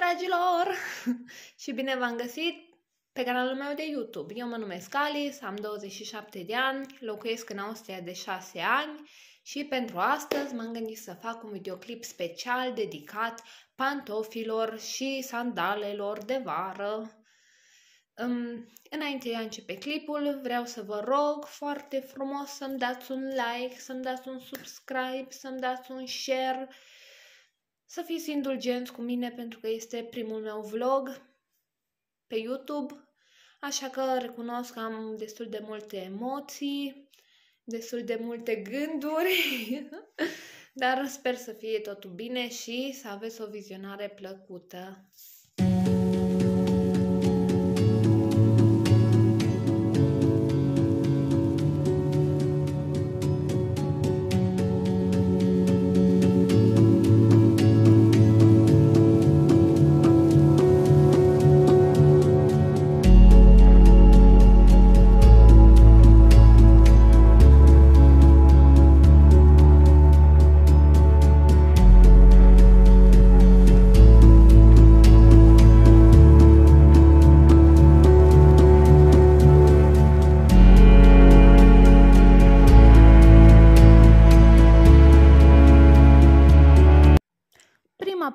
dragilor! și bine v-am găsit pe canalul meu de YouTube. Eu mă numesc Alice, am 27 de ani, locuiesc în Austria de 6 ani și pentru astăzi m-am gândit să fac un videoclip special dedicat pantofilor și sandalelor de vară. Um, înainte de a începe clipul, vreau să vă rog foarte frumos să-mi dați un like, să-mi dați un subscribe, să-mi dați un share, să fiți indulgenți cu mine pentru că este primul meu vlog pe YouTube, așa că recunosc că am destul de multe emoții, destul de multe gânduri, dar sper să fie totul bine și să aveți o vizionare plăcută.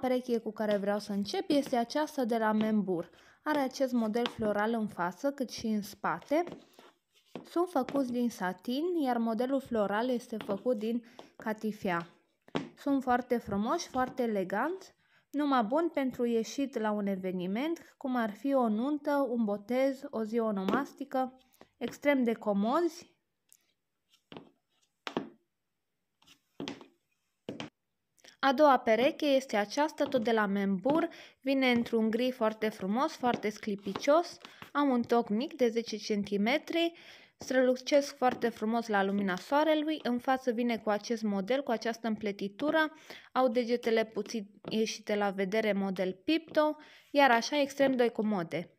Pereche cu care vreau să încep este aceasta de la Membur. Are acest model floral în față, cât și în spate. Sunt făcuți din satin, iar modelul floral este făcut din catifea. Sunt foarte frumoși, foarte eleganți, numai bun pentru ieșit la un eveniment, cum ar fi o nuntă, un botez, o zi onomastică, extrem de comozi, A doua pereche este aceasta, tot de la Membur, vine într-un gri foarte frumos, foarte sclipicios, am un toc mic de 10 cm, strălucesc foarte frumos la lumina soarelui, în față vine cu acest model, cu această împletitură, au degetele puțin ieșite la vedere model Pipto, iar așa extrem de comode.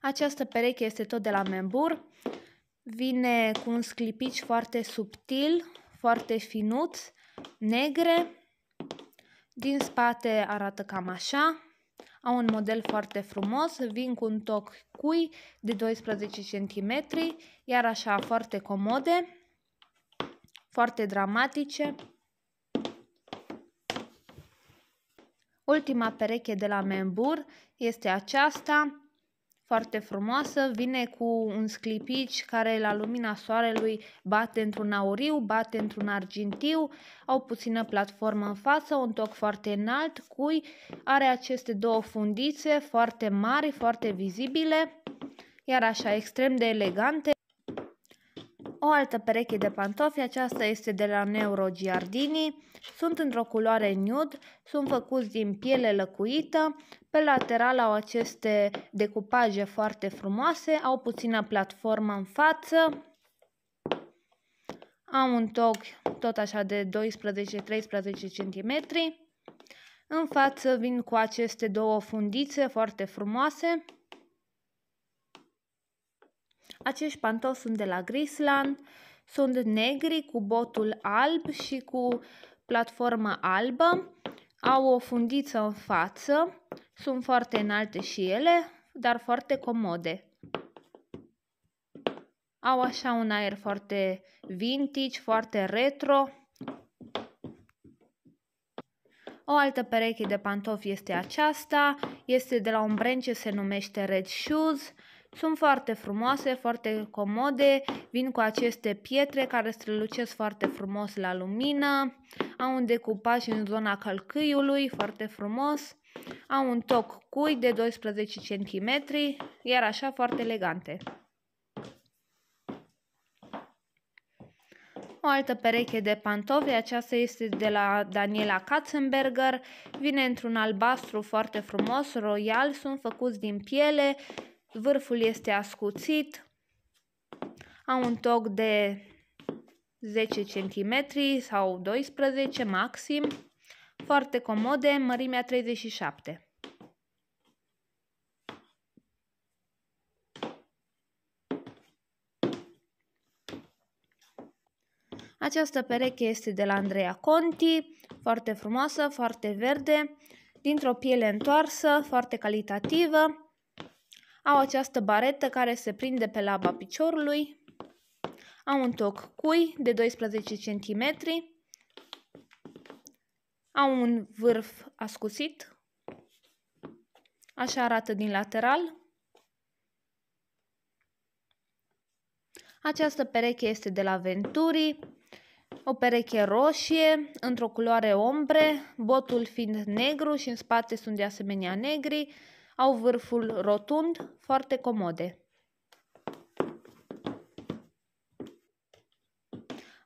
Această pereche este tot de la Membur, vine cu un sclipici foarte subtil, foarte finuț, negre. Din spate arată cam așa. Au un model foarte frumos, vin cu un toc cui de 12 cm, iar așa foarte comode, foarte dramatice. Ultima pereche de la Membur este aceasta, foarte frumoasă, vine cu un sclipici care la lumina soarelui bate într-un auriu, bate într-un argintiu, au puțină platformă în față, un toc foarte înalt, cui are aceste două fundițe foarte mari, foarte vizibile, iar așa extrem de elegante. O altă pereche de pantofi, aceasta este de la Neuro Giardini, sunt într-o culoare nude, sunt făcuți din piele lăcuită, pe lateral au aceste decupaje foarte frumoase, au puțină platformă în față, au un toc tot așa de 12-13 cm. În față vin cu aceste două fundițe foarte frumoase. Acești pantofi sunt de la Grisland, sunt negri cu botul alb și cu platformă albă, au o fundiță în față, sunt foarte înalte și ele, dar foarte comode. Au așa un aer foarte vintage, foarte retro. O altă pereche de pantofi este aceasta, este de la un brand ce se numește Red Shoes. Sunt foarte frumoase, foarte comode, vin cu aceste pietre care strălucesc foarte frumos la lumină, au un decupaj în zona călcâiului, foarte frumos, au un toc cui de 12 cm, iar așa foarte elegante. O altă pereche de pantofi, aceasta este de la Daniela Katzenberger, vine într-un albastru foarte frumos, royal, sunt făcuți din piele, vârful este ascuțit, au un toc de 10 cm sau 12 maxim, foarte comode, mărimea 37. Această pereche este de la Andrea Conti, foarte frumoasă, foarte verde, dintr-o piele întoarsă, foarte calitativă. Au această baretă care se prinde pe laba piciorului. Au un toc cui de 12 cm. Au un vârf ascuțit. Așa arată din lateral. Această pereche este de la Venturi, o pereche roșie, într-o culoare ombre, botul fiind negru și în spate sunt de asemenea negri, au vârful rotund, foarte comode.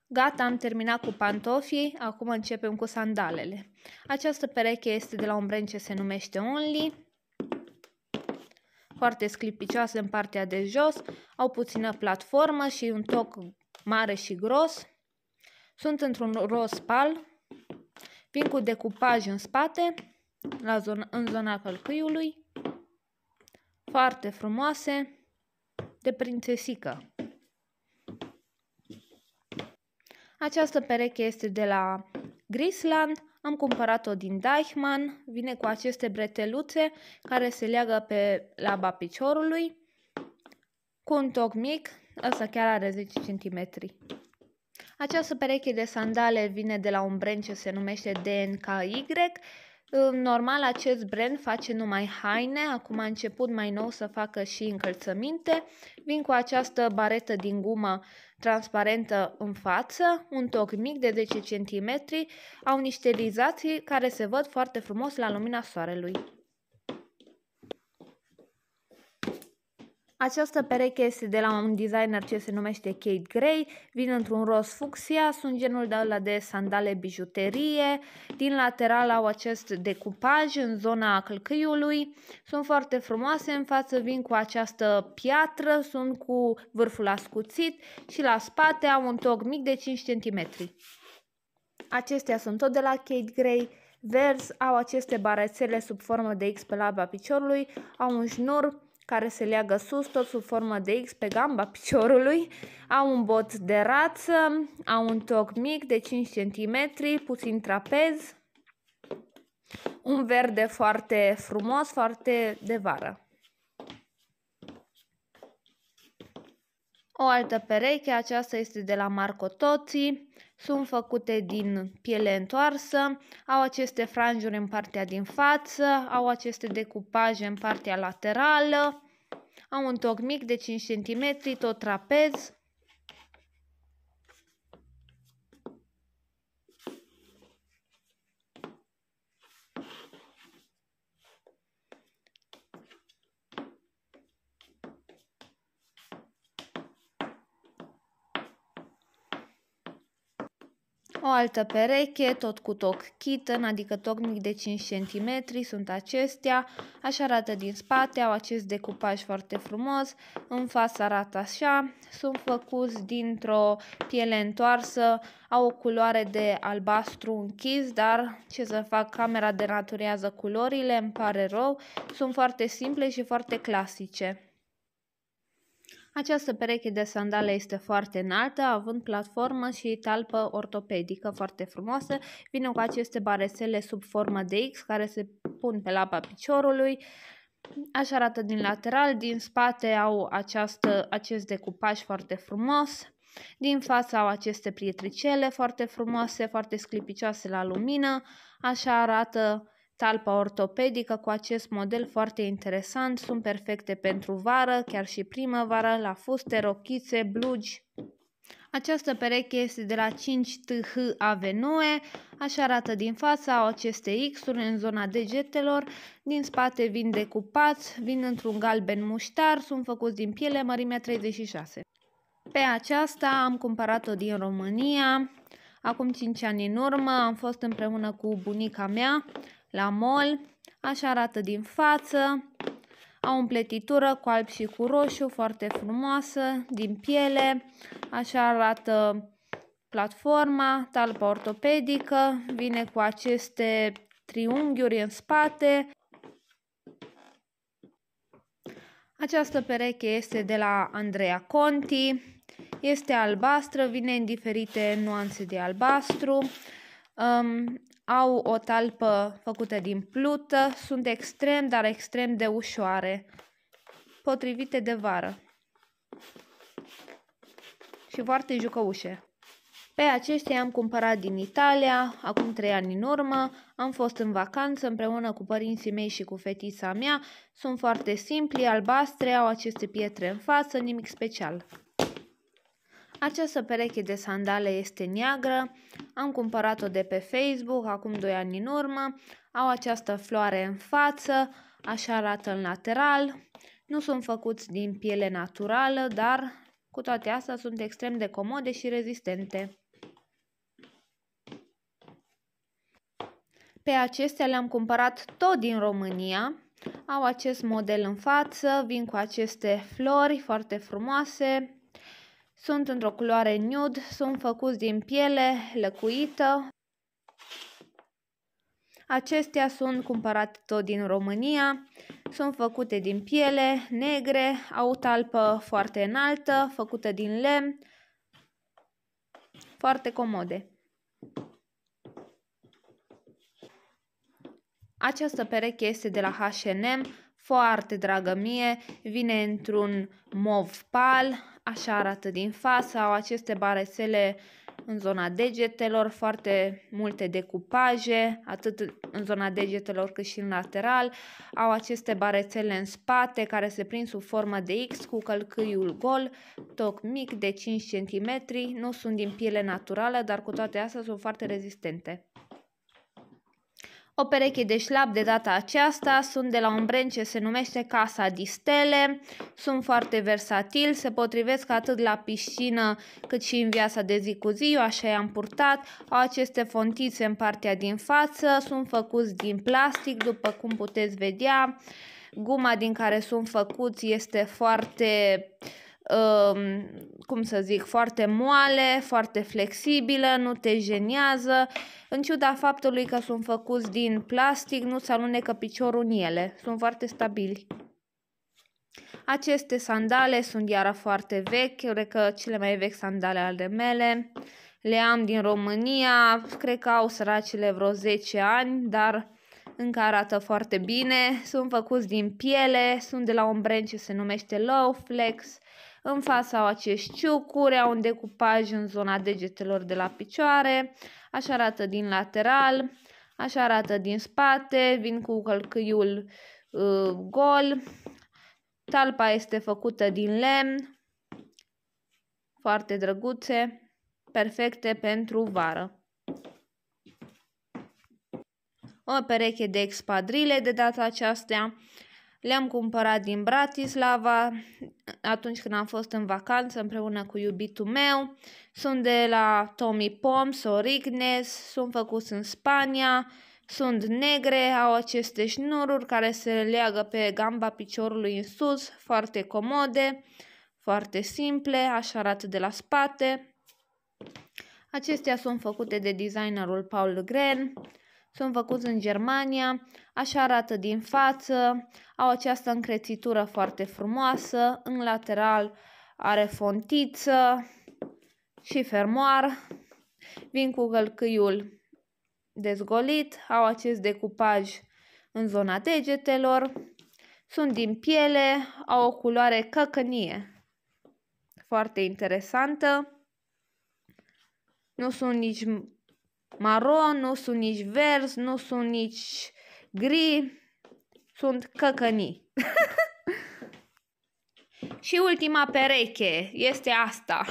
Gata, am terminat cu pantofii, acum începem cu sandalele. Această pereche este de la un brand ce se numește Only, foarte sclipicioase în partea de jos, au puțină platformă și un toc mare și gros. Sunt într-un roz pal, vin cu decupaj în spate, la zona, în zona călcâiului, foarte frumoase, de prințesică. Această pereche este de la Grisland, am cumpărat-o din Deichmann, vine cu aceste breteluțe care se leagă pe laba piciorului, cu un toc mic, ăsta chiar are 10 cm. Această pereche de sandale vine de la un brand ce se numește DNKY. Normal, acest brand face numai haine, acum a început mai nou să facă și încălțăminte. Vin cu această baretă din gumă transparentă în față, un toc mic de 10 cm, au niște rizații care se văd foarte frumos la lumina soarelui. Această pereche este de la un designer ce se numește Kate Gray, vin într-un roz fucsia, sunt genul de ăla de sandale bijuterie, din lateral au acest decupaj în zona călcâiului, sunt foarte frumoase, în față vin cu această piatră, sunt cu vârful ascuțit și la spate au un toc mic de 5 cm. Acestea sunt tot de la Kate Gray, vers, au aceste barețele sub formă de X pe laba piciorului, au un șnur care se leagă sus, tot sub formă de X pe gamba piciorului. Au un bot de rață, au un toc mic de 5 cm, puțin trapez, un verde foarte frumos, foarte de vară. O altă pereche, aceasta este de la Marco Totti, sunt făcute din piele întoarsă, au aceste franjuri în partea din față, au aceste decupaje în partea laterală, au un toc mic de 5 cm, tot trapez, O altă pereche, tot cu toc kitten, adică toc mic de 5 cm, sunt acestea. Așa arată din spate, au acest decupaj foarte frumos. În față arată așa. Sunt făcuți dintr-o piele întoarsă, au o culoare de albastru închis, dar ce să fac, camera denaturează culorile, îmi pare rău. Sunt foarte simple și foarte clasice. Această pereche de sandale este foarte înaltă, având platformă și talpă ortopedică foarte frumoasă. Vine cu aceste baresele sub formă de X care se pun pe lapa piciorului. Așa arată din lateral, din spate au această, acest decupaj foarte frumos. Din față au aceste pietricele foarte frumoase, foarte sclipicioase la lumină. Așa arată Talpa ortopedică cu acest model foarte interesant, sunt perfecte pentru vară, chiar și primăvară, la fuste, rochițe, blugi. Această pereche este de la 5TH Avenue, așa arată din fața, au aceste X-uri în zona degetelor, din spate vin decupați, vin într-un galben muștar, sunt făcuți din piele, mărimea 36. Pe aceasta am cumpărat-o din România, acum 5 ani în urmă, am fost împreună cu bunica mea, la mol. Așa arată din față. Au o împletitură cu alb și cu roșu, foarte frumoasă, din piele. Așa arată platforma, talpa ortopedică. Vine cu aceste triunghiuri în spate. Această pereche este de la Andrea Conti. Este albastră, vine în diferite nuanțe de albastru. Um, au o talpă făcută din plută, sunt extrem, dar extrem de ușoare, potrivite de vară și foarte jucăușe. Pe aceștia am cumpărat din Italia, acum trei ani în urmă, am fost în vacanță împreună cu părinții mei și cu fetița mea, sunt foarte simpli, albastre, au aceste pietre în față, nimic special. Această pereche de sandale este neagră, am cumpărat-o de pe Facebook acum 2 ani în urmă, au această floare în față, așa arată în lateral, nu sunt făcuți din piele naturală, dar cu toate astea sunt extrem de comode și rezistente. Pe acestea le-am cumpărat tot din România. Au acest model în față, vin cu aceste flori foarte frumoase. Sunt într-o culoare nude, sunt făcuți din piele lăcuită. Acestea sunt cumpărate tot din România, sunt făcute din piele, negre, au talpă foarte înaltă, făcută din lemn, foarte comode. Această pereche este de la H&M, foarte dragă mie, vine într-un mov pal, așa arată din față, au aceste baresele în zona degetelor, foarte multe decupaje, atât în zona degetelor cât și în lateral. Au aceste barețele în spate care se prind sub formă de X cu călcâiul gol, toc mic de 5 cm, nu sunt din piele naturală, dar cu toate astea sunt foarte rezistente. O pereche de șlap de data aceasta sunt de la un brand ce se numește Casa Distele, sunt foarte versatili, se potrivesc atât la piscină cât și în viața de zi cu zi, eu așa i-am purtat, au aceste fontițe în partea din față, sunt făcuți din plastic, după cum puteți vedea, guma din care sunt făcuți este foarte... Uh, cum să zic, foarte moale, foarte flexibilă, nu te geniază, în ciuda faptului că sunt făcuți din plastic, nu se alunecă piciorul în ele, sunt foarte stabili. Aceste sandale sunt iară foarte vechi, cred că cele mai vechi sandale ale mele. Le am din România, cred că au săracile vreo 10 ani, dar încă arată foarte bine. Sunt făcuți din piele, sunt de la un brand ce se numește Low Flex. În fața au acești ciucuri, au un decupaj în zona degetelor de la picioare, așa arată din lateral, așa arată din spate, vin cu călcâiul uh, gol, talpa este făcută din lemn, foarte drăguțe, perfecte pentru vară. O pereche de expadrile de data aceasta, le-am cumpărat din Bratislava atunci când am fost în vacanță împreună cu iubitul meu. Sunt de la Tommy Poms, Orignes, sunt făcuți în Spania, sunt negre, au aceste șnururi care se leagă pe gamba piciorului în sus, foarte comode, foarte simple, așa arată de la spate. Acestea sunt făcute de designerul Paul Gren. Sunt făcuți în Germania, așa arată din față, au această încrețitură foarte frumoasă, în lateral are fontiță și fermoar, vin cu gălcâiul dezgolit, au acest decupaj în zona degetelor, sunt din piele, au o culoare căcănie, foarte interesantă, nu sunt nici maron, nu sunt nici verzi, nu sunt nici gri, sunt căcănii. Și ultima pereche este asta.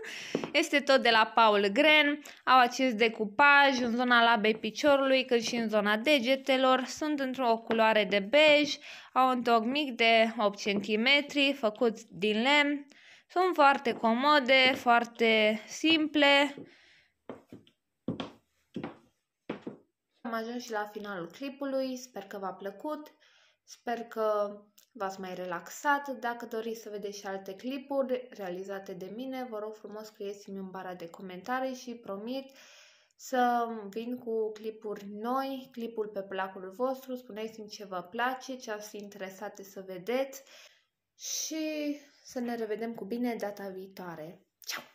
este tot de la Paul Gren. Au acest decupaj în zona labei piciorului, cât și în zona degetelor. Sunt într-o culoare de bej. Au un toc mic de 8 cm, făcuți din lemn. Sunt foarte comode, foarte simple Am ajuns și la finalul clipului, sper că v-a plăcut, sper că v-ați mai relaxat. Dacă doriți să vedeți și alte clipuri realizate de mine, vă rog frumos scrieți-mi în bara de comentarii și promit să vin cu clipuri noi, clipul pe placul vostru, spuneți-mi ce vă place, ce ați fi interesate să vedeți și să ne revedem cu bine data viitoare. Ciao!